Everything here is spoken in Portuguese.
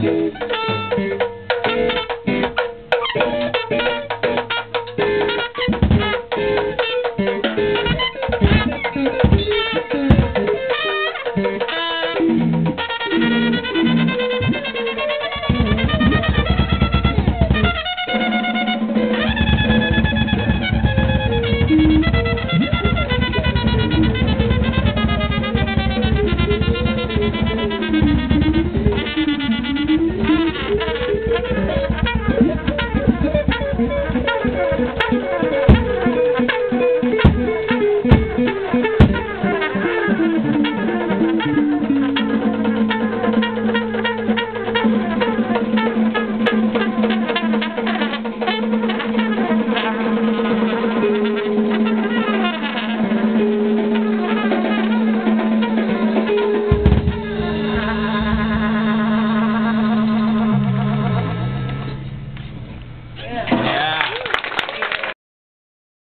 Música